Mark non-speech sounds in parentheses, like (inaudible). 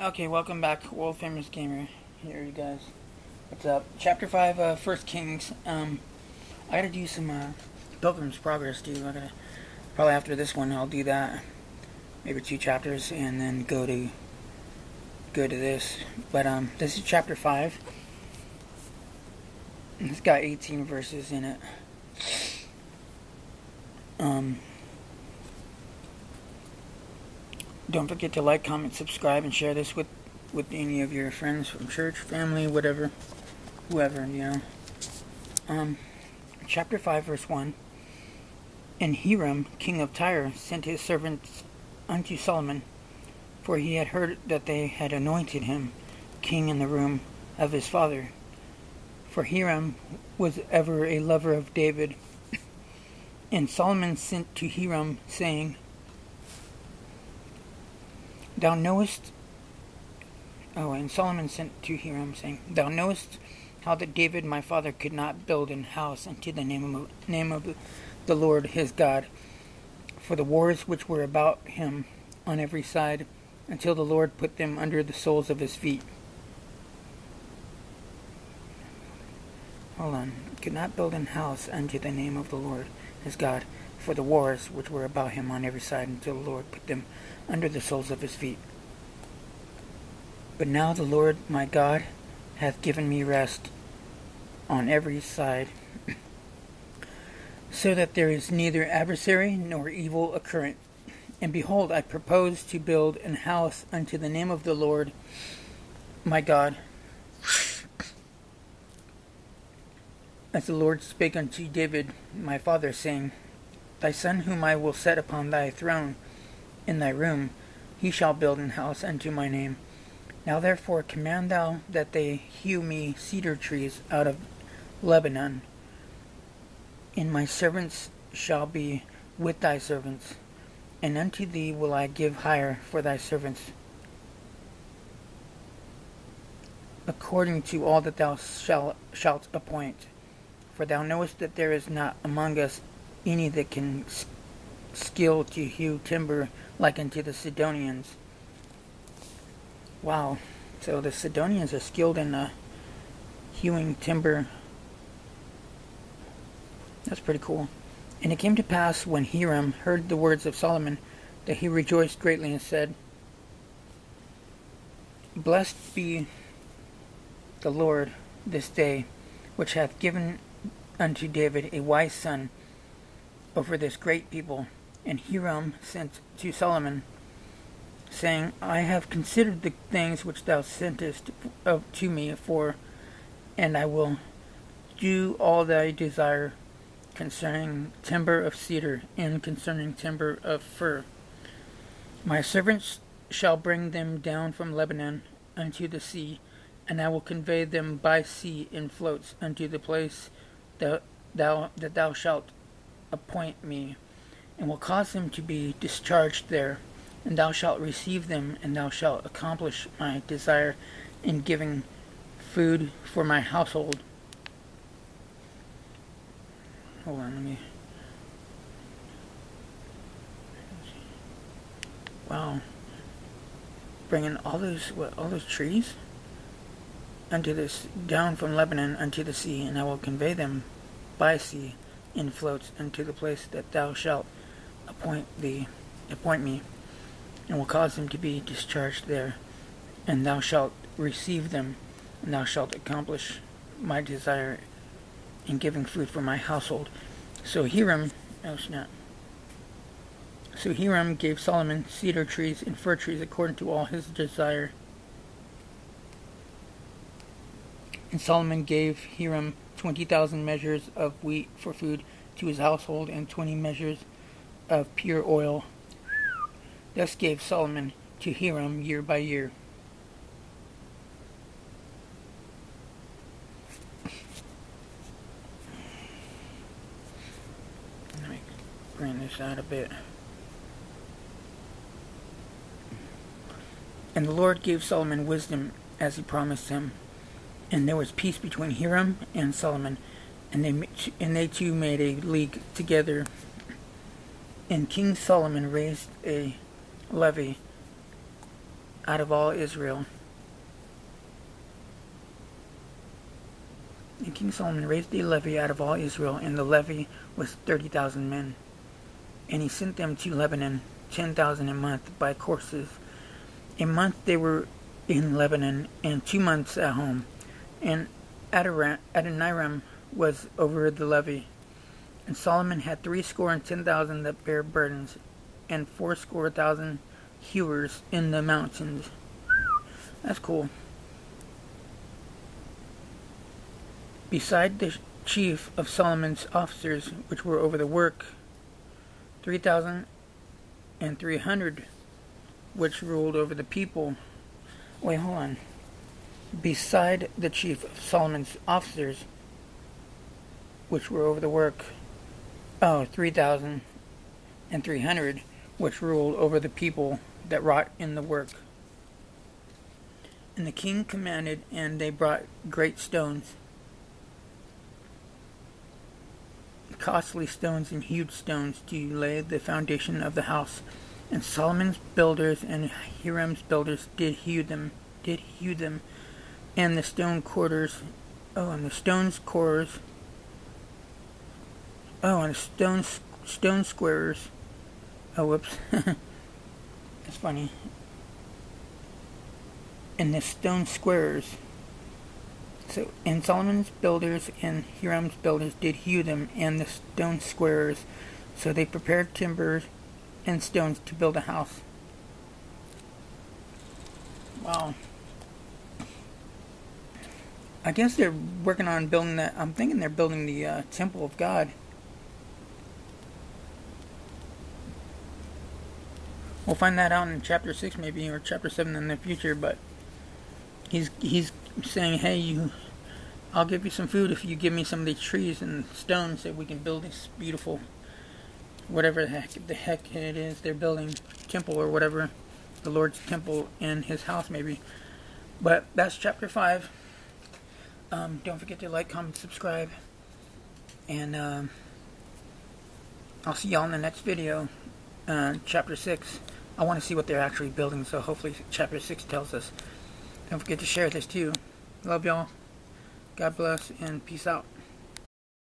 Okay, welcome back, world famous gamer. Here, you guys. What's up? Chapter five, uh, First Kings. Um, I gotta do some uh, Pilgrim's Progress, dude. I gotta probably after this one, I'll do that. Maybe two chapters, and then go to go to this. But um, this is chapter five. It's got 18 verses in it. Um. Don't forget to like, comment, subscribe, and share this with, with any of your friends from church, family, whatever, whoever, you know. Um, chapter 5, verse 1. And Hiram, king of Tyre, sent his servants unto Solomon, for he had heard that they had anointed him king in the room of his father. For Hiram was ever a lover of David. (coughs) And Solomon sent to Hiram, saying, Thou knowest. Oh, and Solomon sent to Hiram, saying, Thou knowest how that David my father could not build an house unto the name of, name of the Lord his God, for the wars which were about him on every side, until the Lord put them under the soles of his feet. Hold on. Could not build an house unto the name of the Lord his God, for the wars which were about him on every side, until the Lord put them under the soles of his feet. But now the Lord my God hath given me rest on every side, so that there is neither adversary nor evil occurrent. And behold, I propose to build an house unto the name of the Lord my God. As the Lord spake unto David my father, saying, Thy son whom I will set upon thy throne, in thy room, he shall build an house unto my name. Now therefore command thou that they hew me cedar trees out of Lebanon, and my servants shall be with thy servants, and unto thee will I give hire for thy servants, according to all that thou shalt, shalt appoint. For thou knowest that there is not among us any that can skill to hew timber like unto the Sidonians. Wow. So the Sidonians are skilled in uh, hewing timber. That's pretty cool. And it came to pass when Hiram heard the words of Solomon that he rejoiced greatly and said, Blessed be the Lord this day, which hath given unto David a wise son over this great people and Hiram sent to Solomon, saying, I have considered the things which thou sentest to me for, and I will do all thy desire concerning timber of cedar and concerning timber of fir. My servants shall bring them down from Lebanon unto the sea, and I will convey them by sea in floats unto the place that thou, that thou shalt appoint me and will cause them to be discharged there. And thou shalt receive them, and thou shalt accomplish my desire in giving food for my household. Hold on, let me. Wow. Bringing all those what, all those trees unto this down from Lebanon unto the sea, and I will convey them by sea in floats unto the place that thou shalt appoint thee, appoint me, and will cause them to be discharged there, and thou shalt receive them, and thou shalt accomplish my desire in giving food for my household. So Hiram, oh snap. So Hiram gave Solomon cedar trees and fir trees according to all his desire. And Solomon gave Hiram twenty thousand measures of wheat for food to his household, and twenty measures of pure oil. Thus gave Solomon to Hiram year by year. Let me bring this out a bit. And the Lord gave Solomon wisdom as he promised him. And there was peace between Hiram and Solomon, and they and they two made a league together and King Solomon raised a levy out of all Israel. And King Solomon raised a levy out of all Israel, and the levy was thirty thousand men. And he sent them to Lebanon, ten thousand a month by courses. A month they were in Lebanon, and two months at home. And Adoniram was over the levy. And Solomon had threescore and ten thousand that bare burdens, and fourscore thousand hewers in the mountains. That's cool. Beside the chief of Solomon's officers, which were over the work, three thousand and three hundred, which ruled over the people. Wait, hold on. Beside the chief of Solomon's officers, which were over the work, oh, three thousand and three hundred, which ruled over the people that wrought in the work. And the king commanded, and they brought great stones costly stones and huge stones to lay the foundation of the house. And Solomon's builders and Hiram's builders did hew them, did hew them, and the stone quarters, oh, and the stones cores, oh, and the stone stone squares. Oh, whoops, (laughs) that's funny. And the stone squares so, and Solomon's builders and Hiram's builders did hew them and the stone squares. So they prepared timber and stones to build a house. Wow. I guess they're working on building that. I'm thinking they're building the uh, temple of God. We'll find that out in chapter six, maybe, or chapter seven in the future. But he's he's saying, "Hey, you, I'll give you some food if you give me some of these trees and stones that we can build this beautiful, whatever the heck the heck it is they're building, temple or whatever, the Lord's temple in His house maybe." But that's chapter five. Um, don't forget to like, comment, subscribe, and um, I'll see y'all in the next video, uh, chapter six. I want to see what they're actually building, so hopefully chapter 6 tells us. Don't forget to share this too. Love y'all. God bless and peace out.